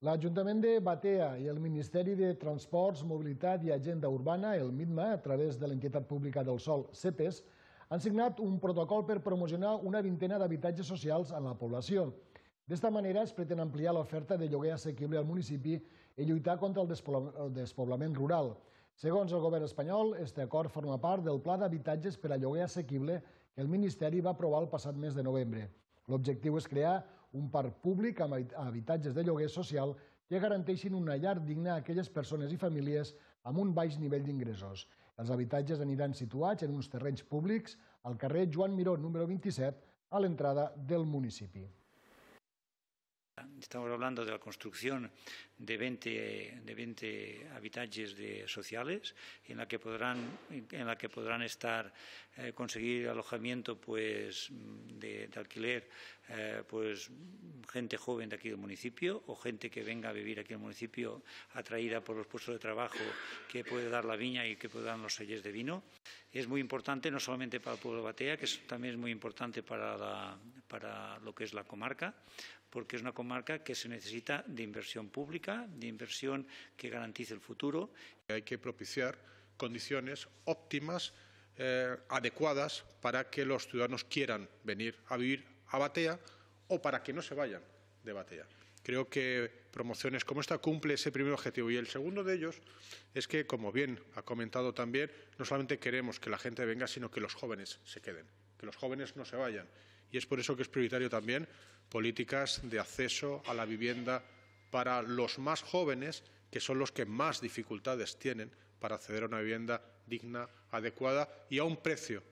L'Ajuntament de Batea i el Ministeri de Transports, Mobilitat i Agenda Urbana, el MITMA, a través de l'entitat pública del Sol, CEPES, han signat un protocol per promocionar una vintena d'habitatges socials en la població. D'esta manera es pretén ampliar l'oferta de lloguer assequible al municipi i lluitar contra el despoblament rural. Segons el govern espanyol, este acord forma part del Pla d'Habitatges per a Lloguer Assequible que el Ministeri va aprovar el passat mes de novembre. L'objectiu és crear un parc públic amb habitatges de lloguer social que garanteixin una llar digna a aquelles persones i famílies amb un baix nivell d'ingressos. Els habitatges aniran situats en uns terrenys públics al carrer Joan Miró, número 27, a l'entrada del municipi. Estamos hablando de la construcción de 20, de 20 habitatges de sociales en la que podrán, en la que podrán estar, eh, conseguir alojamiento pues, de, de alquiler eh, pues, gente joven de aquí del municipio o gente que venga a vivir aquí en el municipio atraída por los puestos de trabajo que puede dar la viña y que puede dar los sellers de vino. Es muy importante no solamente para el pueblo de Batea, que es, también es muy importante para, la, para lo que es la comarca, porque es una comarca que se necesita de inversión pública, de inversión que garantice el futuro. Hay que propiciar condiciones óptimas, eh, adecuadas para que los ciudadanos quieran venir a vivir a Batea o para que no se vayan de Batea. Creo que promociones como esta cumple ese primer objetivo. Y el segundo de ellos es que, como bien ha comentado también, no solamente queremos que la gente venga, sino que los jóvenes se queden, que los jóvenes no se vayan. Y es por eso que es prioritario también políticas de acceso a la vivienda para los más jóvenes, que son los que más dificultades tienen para acceder a una vivienda digna, adecuada y a un precio